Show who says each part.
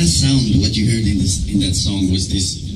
Speaker 1: last sound, what you heard in this in that song was this.